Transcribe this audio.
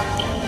Yeah.